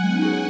Thank you.